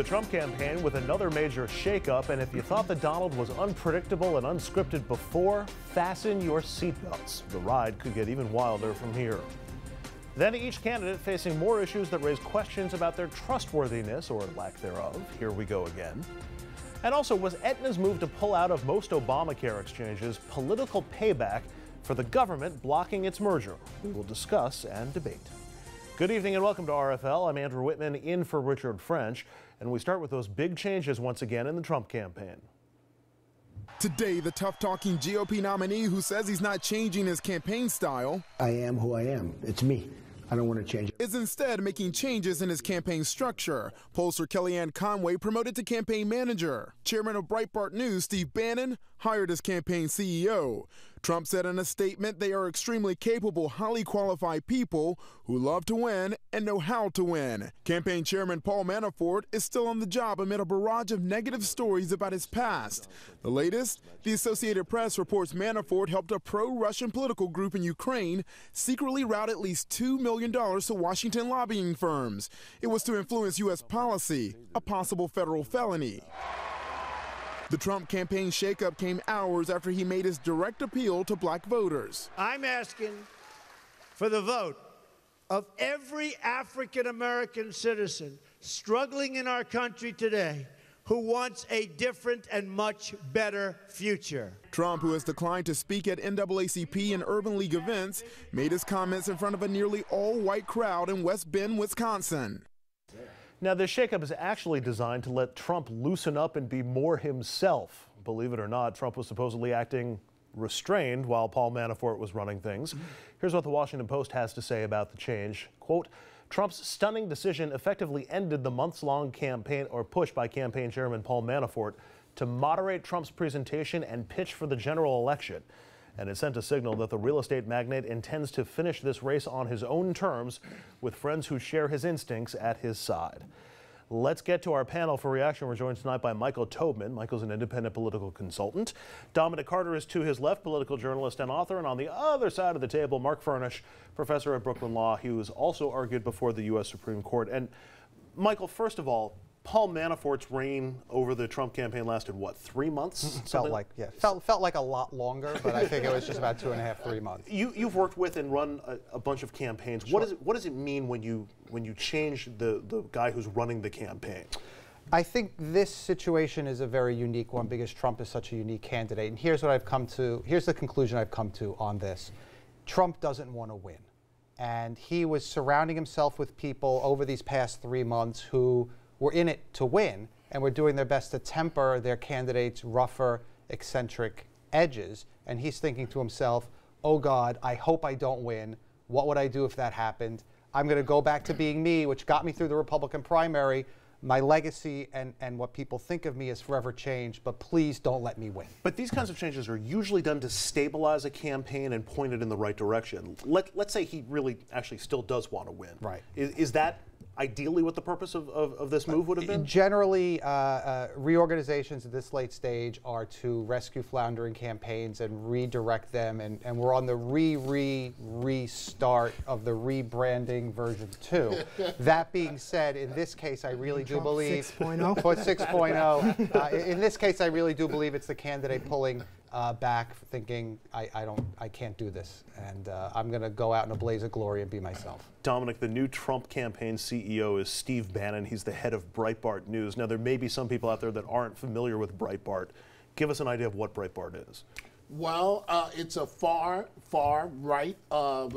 the Trump campaign with another major shakeup, and if you thought that Donald was unpredictable and unscripted before, fasten your seatbelts. The ride could get even wilder from here. Then each candidate facing more issues that raise questions about their trustworthiness or lack thereof. Here we go again. And also, was Aetna's move to pull out of most Obamacare exchanges political payback for the government blocking its merger? We will discuss and debate. Good evening and welcome to RFL. I'm Andrew Whitman in for Richard French, and we start with those big changes once again in the Trump campaign. Today, the tough talking GOP nominee who says he's not changing his campaign style. I am who I am. It's me. I don't want to change it. Is instead making changes in his campaign structure. Pollster Kellyanne Conway promoted to campaign manager. Chairman of Breitbart News, Steve Bannon, hired as campaign CEO. Trump said in a statement they are extremely capable, highly qualified people who love to win and know how to win. Campaign chairman Paul Manafort is still on the job amid a barrage of negative stories about his past. The latest, the Associated Press reports Manafort helped a pro Russian political group in Ukraine secretly route at least $2 million to Washington lobbying firms. It was to influence U.S. policy, a possible federal felony. The Trump campaign shakeup came hours after he made his direct appeal to black voters. I'm asking for the vote of every African American citizen struggling in our country today who wants a different and much better future. Trump, who has declined to speak at NAACP and Urban League events, made his comments in front of a nearly all white crowd in West Bend, Wisconsin. Now, this shakeup is actually designed to let Trump loosen up and be more himself. Believe it or not, Trump was supposedly acting restrained while Paul Manafort was running things. Here's what the Washington Post has to say about the change. Quote, Trump's stunning decision effectively ended the months long campaign or push by campaign chairman Paul Manafort to moderate Trump's presentation and pitch for the general election and it sent a signal that the real estate magnate intends to finish this race on his own terms with friends who share his instincts at his side. Let's get to our panel for reaction. We're joined tonight by Michael Tobman. Michael's an independent political consultant. Dominic Carter is to his left, political journalist and author. And on the other side of the table, Mark Furnish, professor at Brooklyn Law, who has also argued before the U.S. Supreme Court. And Michael, first of all, Paul Manafort's reign over the Trump campaign lasted what three months? felt like yeah, felt felt like a lot longer, but I think it was just about two and a half, three months. You you've worked with and run a, a bunch of campaigns. Sure. What does it what does it mean when you when you change the the guy who's running the campaign? I think this situation is a very unique one because Trump is such a unique candidate. And here's what I've come to. Here's the conclusion I've come to on this. Trump doesn't want to win. And he was surrounding himself with people over these past three months who were in it to win and were doing their best to temper their candidates' rougher, eccentric edges. And he's thinking to himself, oh God, I hope I don't win. What would I do if that happened? I'm going to go back to being me, which got me through the Republican primary. My legacy and, and what people think of me has forever changed, but please don't let me win. But these kinds of changes are usually done to stabilize a campaign and point it in the right direction. Let, let's say he really actually still does want to win. Right. Is, is that ideally what the purpose of, of, of this move would have been? Generally, uh, uh, reorganizations at this late stage are to rescue floundering campaigns and redirect them, and, and we're on the re re restart of the rebranding version two. that being said, in this case, I really do believe 6.0. for 6.0. Uh, in this case, I really do believe it's the candidate pulling uh, back, thinking I, I, don't, I can't do this, and uh, I'm going to go out in a blaze of glory and be myself. Dominic, the new Trump campaign CEO is Steve Bannon. He's the head of Breitbart News. Now, there may be some people out there that aren't familiar with Breitbart. Give us an idea of what Breitbart is. Well, uh, it's a far, far right of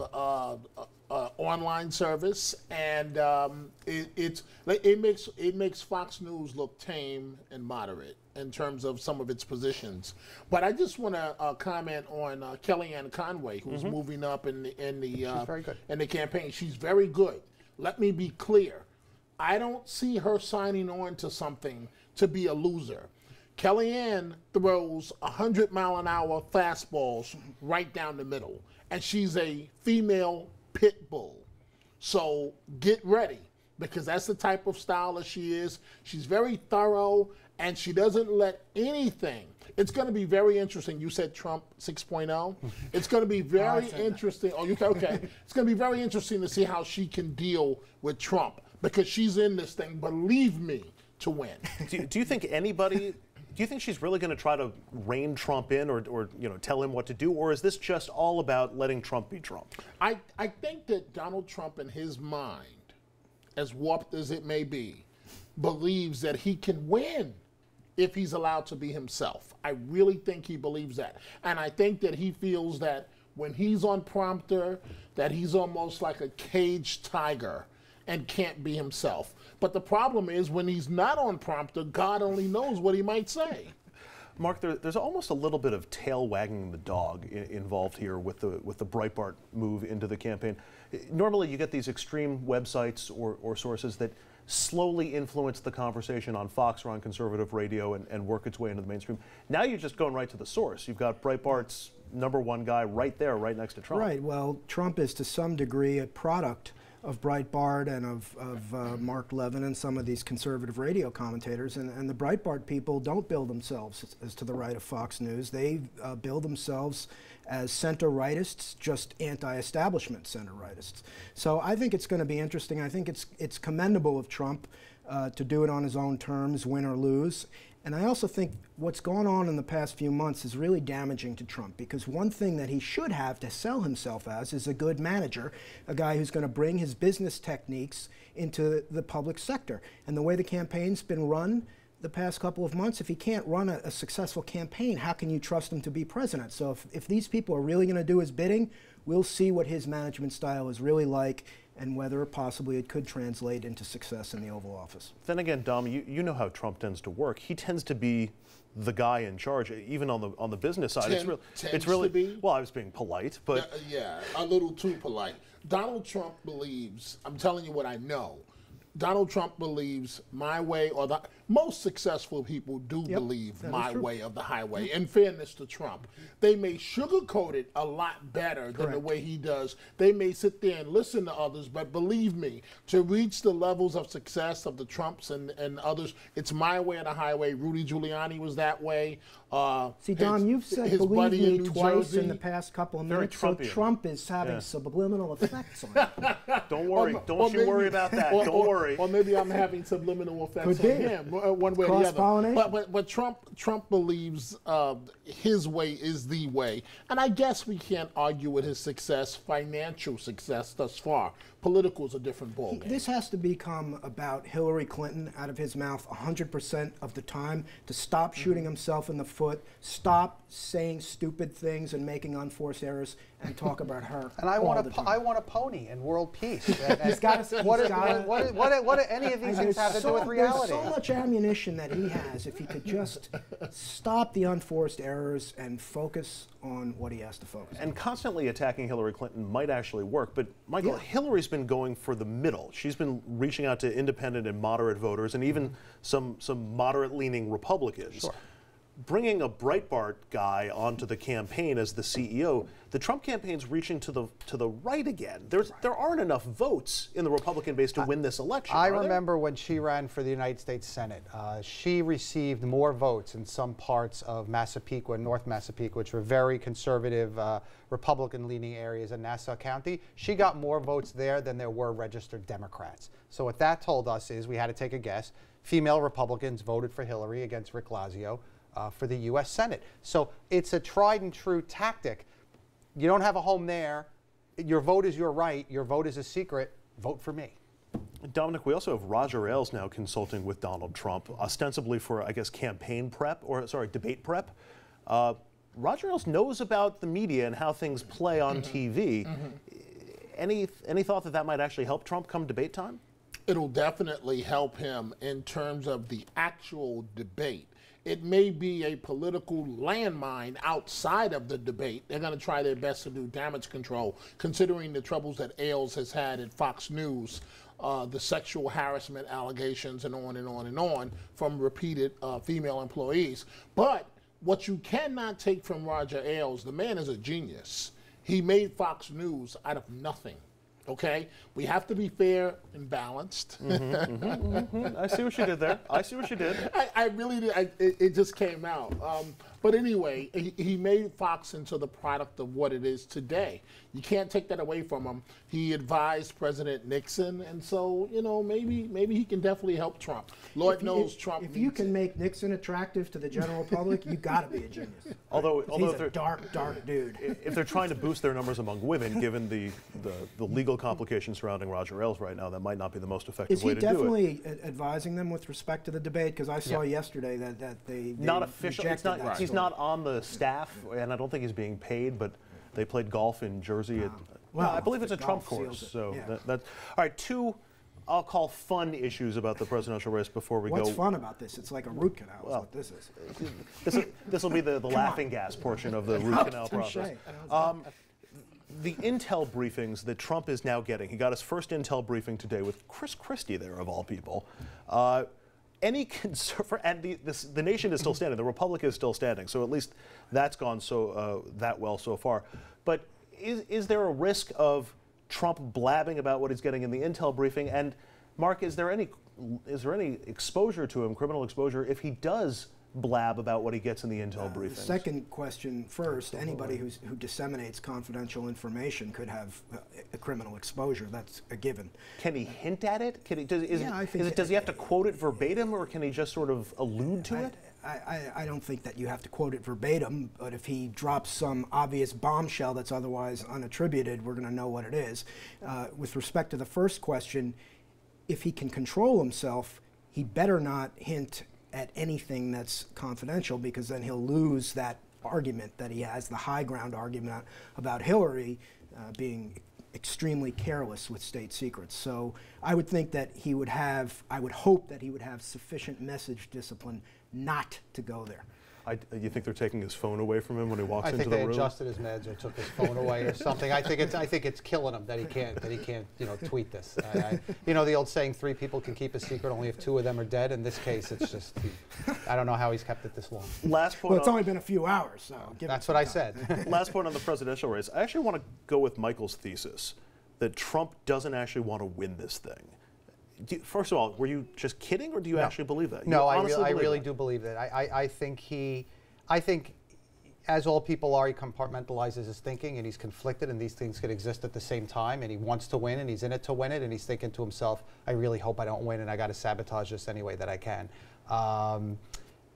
uh, online service, and um, it, it's it makes it makes Fox News look tame and moderate in terms of some of its positions. But I just want to uh, comment on uh, Kellyanne Conway, who's mm-hmm. moving up in the in the uh, in the campaign. She's very good. Let me be clear. I don't see her signing on to something to be a loser. Kellyanne throws 100 mile an hour fastballs right down the middle, and she's a female pit bull. So get ready because that's the type of style that she is. She's very thorough and she doesn't let anything. It's going to be very interesting. You said Trump 6.0. It's going to be very oh, interesting. That. Oh, you okay? it's going to be very interesting to see how she can deal with Trump because she's in this thing. Believe me, to win. do, do you think anybody? Do you think she's really going to try to rein Trump in, or, or you know, tell him what to do, or is this just all about letting Trump be Trump? I, I think that Donald Trump, in his mind, as warped as it may be, believes that he can win if he's allowed to be himself. I really think he believes that. And I think that he feels that when he's on prompter, that he's almost like a caged tiger and can't be himself. But the problem is when he's not on prompter, God only knows what he might say. Mark, there, there's almost a little bit of tail wagging the dog I- involved here with the with the Breitbart move into the campaign. Normally, you get these extreme websites or, or sources that slowly influence the conversation on Fox or on conservative radio and, and work its way into the mainstream. Now you're just going right to the source. You've got Breitbart's number one guy right there, right next to Trump. Right. Well, Trump is to some degree a product of Breitbart and of, of uh, Mark Levin and some of these conservative radio commentators. And, and the Breitbart people don't build themselves as, as to the right of Fox News. They uh, build themselves as center rightists, just anti establishment center rightists. So I think it's going to be interesting. I think it's, it's commendable of Trump uh, to do it on his own terms, win or lose. And I also think what's gone on in the past few months is really damaging to Trump because one thing that he should have to sell himself as is a good manager, a guy who's going to bring his business techniques into the public sector. And the way the campaign's been run the past couple of months, if he can't run a, a successful campaign, how can you trust him to be president? So if, if these people are really going to do his bidding, we'll see what his management style is really like and whether possibly it could translate into success in the Oval Office. Then again, Dom, you, you know how Trump tends to work. He tends to be the guy in charge, even on the on the business side. it's, Tend- real, tends it's really to be? well. I was being polite, but yeah, uh, yeah, a little too polite. Donald Trump believes, I'm telling you what I know. Donald Trump believes my way or the most successful people do believe my true. way of the highway. In fairness to Trump, they may sugarcoat it a lot better than the way he does. They may sit there and listen to others, but believe me, to reach the levels of success of the Trumps and, and others, it's my way of the highway. Rudy Giuliani was that way. Uh, See, Don, his- you've said his believe buddy me in New twice in the past couple of Very minutes. So Trump is having Yeah. subliminal effects on him. don't worry. Or- don't or you maybe- worry about that. or- don't or- worry. Or maybe I'm having subliminal effects Could on be. him, one way or the other. But, but but Trump Trump believes uh, his way is the way, and I guess we can't argue with his success, financial success thus far. Political is a different ballgame. This has to become about Hillary Clinton out of his mouth 100% of the time to stop shooting himself in the foot, stop saying stupid things and making unforced errors, and talk about her. And I want a po- I want a pony and world peace. And- and He's gotta- what, he's do- what, what, what, what do any of these things have to do with reality? There's so much ammunition that he has if he could just stop the unforced errors and focus on what he has to focus on. And constantly attacking Hillary Clinton might actually work, but Michael, Yeah. Hillary's been going for the middle. She's been reaching out to independent and moderate voters, and even mm-hmm. some some moderate-leaning Republicans. Bringing a Breitbart guy onto the campaign as the CEO, the Trump campaign's reaching to the to the right again. There's there aren't enough votes in the Republican base to win this election. I are there? remember when she ran for the United States Senate. Uh, she received more votes in some parts of Massapequa, North Massapequa, which were very conservative, uh, Republican-leaning areas in Nassau County. She got more votes there than there were registered Democrats. So what that told us is we had to take a guess. Female Republicans voted for Hillary against Rick Lazio uh, for the U.S. Senate. So it's a tried and true tactic. You don't have a home there. Your vote is your right. Your vote is a secret. Vote for me. Dominic, we also have Roger Ailes now consulting with Donald Trump, ostensibly for, I guess, campaign prep, or sorry, debate prep. Uh, Roger Ailes knows about the media and how things play on TV. Any, any thought that that might actually help Trump come debate time? it'll definitely help him in terms of the actual debate. It may be a political landmine outside of the debate. They're going to try their best to do damage control, considering the troubles that Ailes has had at Fox News, uh, the sexual harassment allegations, and on and on and on from repeated uh, female employees. But what you cannot take from Roger Ailes, the man is a genius. He made Fox News out of nothing. Okay, we have to be fair and balanced. I see what you did there. I see what you did. I, I really did. I, it, it just came out. Um, But anyway, he, he made Fox into the product of what it is today. You can't take that away from him. He advised President Nixon, and so you know maybe maybe he can definitely help Trump. Lord knows if, Trump. If you can it. make Nixon attractive to the general public, you got to be a genius. Although, 'Cause although he's a dark, dark dude. if they're trying to boost their numbers among women, given the, the, the legal complications surrounding Roger Ailes right now, that might not be the most effective Is way he to do it. definitely advising them with respect to the debate? Because I saw Yeah. yesterday that, that they, they Not official. It's not. that He's not on the staff, and I don't think he's being paid. But they played golf in Jersey. At, Well, I believe it's a Trump course. So yeah. that. All right, two. I'll call fun issues about the presidential race before we What's go. fun about this? It's like a root canal. is what this is. This, this will be the, the laughing gas portion of the root canal process. Um, the intel briefings that Trump is now getting, he got his first intel briefing today with Chris Christie there, of all people. Uh, any concern, for, and the, this, the nation is still standing, the Republic is still standing, so at least that's gone so uh, that well so far. But is, is there a risk of Trump blabbing about what he's getting in the intel briefing? And Mark, is there any is there any exposure to him, criminal exposure, if he does blab about what he gets in the intel briefings? Second question first. Anybody who's, who disseminates confidential information could have uh, a criminal exposure. That's a given. Can he hint at it? Can he, does, is, Yeah, I is think- it, does he have to quote it verbatim, or can he just sort of allude to I, it? I, I- don't think that you have to quote it verbatim, but if he drops some obvious bombshell that's otherwise unattributed, we're going to know what it is. Uh, with respect to the first question, if he can control himself, he better not hint at anything that's confidential because then he'll lose that argument that he has, the high ground argument about Hillary uh, being extremely careless with state secrets. So I would think that he would have, I would hope that he would have sufficient message discipline not to go there. I, you think they're taking his phone away from him when he walks I into think the they room? adjusted his meds or took his phone away or something. I think it's I think it's killing him that he can't that he can't you know tweet this. I, I, you know the old saying, three people can keep a secret, only if two of them are dead. In this case, it's just I don't know how he's kept it this long. Last point. Well, it's on, only been a few hours, so give That's some what I said. last point on the presidential race. I actually want to go with Michael's thesis that Trump doesn't actually want to win this thing. Do first of all, were you just kidding, or do you actually believe that? You No, I, re- I really that? do believe that. I, I, I think he, I think, as all people are, he compartmentalizes his thinking and he's conflicted, and these things could exist at the same time. And he wants to win, and he's in it to win it, and he's thinking to himself, "I really hope I don't win, and I got to sabotage this any way that I can." Um,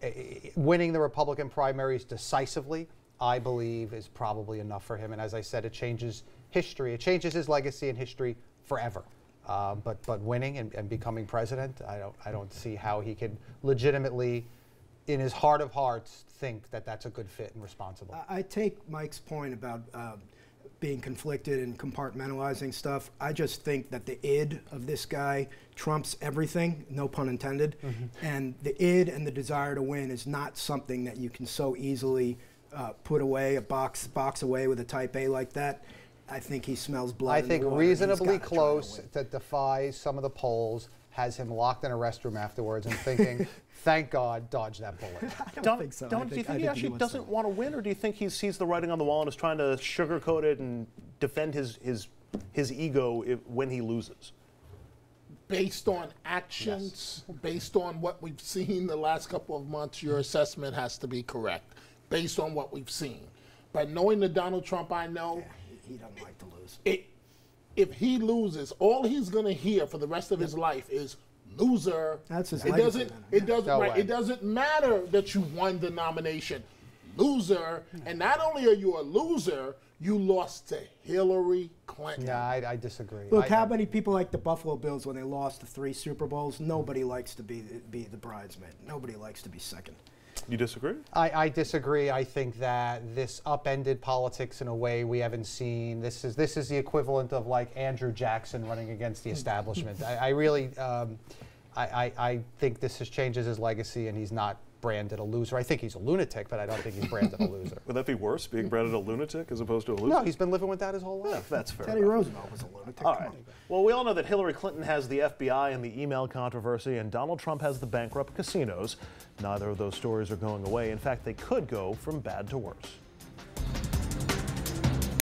eh, eh, winning the Republican primaries decisively, I believe, is probably enough for him. And as I said, it changes history. It changes his legacy and history forever. Uh, but but winning and, and becoming president, I don't I don't see how he could legitimately, in his heart of hearts, think that that's a good fit and responsible. I I take Mike's point about uh, being conflicted and compartmentalizing stuff. I just think that the id of this guy trumps everything, no pun intended. And the id and the desire to win is not something that you can so easily uh, put away, a box box away with a type A like that. I think he smells blood. I in the think water, reasonably gotta try to close that defies some of the polls has him locked in a restroom afterwards and thinking, "Thank God, dodge that bullet." I Don't, think so. Don't- do you think- I think he think actually wants to doesn't want to win, or do you think he sees the writing on the wall and is trying to sugarcoat it and defend his his his ego if, when he loses? based on actions, based on what we've seen the last couple of months, your assessment has to be correct. Based on what we've seen. But knowing the Donald Trump I know, He doesn't like to lose. it, if he loses, all he's going to hear for the rest of his life is loser. That's his it legacy doesn't then. it doesn't No right, it doesn't matter that you won the nomination. Loser, and not only are you a loser, you lost to Hillary Clinton. yeah, I, I disagree. Look, I- how many people like the Buffalo Bills when they lost the three Super Bowls? Nobody likes to be be the bridesmaid. Nobody likes to be second. You disagree? I, I disagree. I think that this upended politics in a way we haven't seen. This is this is the equivalent of like Andrew Jackson running against the establishment. I, I really, um, I, I, I think this has changes his legacy, and he's not branded a loser. I think he's a lunatic, but I don't think he's branded a loser. Would that be worse, being mm-hmm. branded a lunatic as opposed to a loser? No, he's been living with that his whole life. Yeah, life. that's fair. Teddy enough. Roosevelt was a lunatic. All Come right. on. Well, we all know that Hillary Clinton has the FBI and the email controversy, and Donald Trump has the bankrupt casinos. Neither of those stories are going away. In fact, they could go from bad to worse.